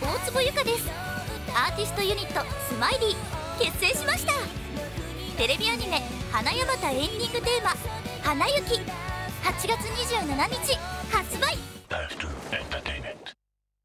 大坪由香です。アーティストユニットスマイリー結成しました。テレビアニメ「花山たエンディングテーマ「花雪」8月27日発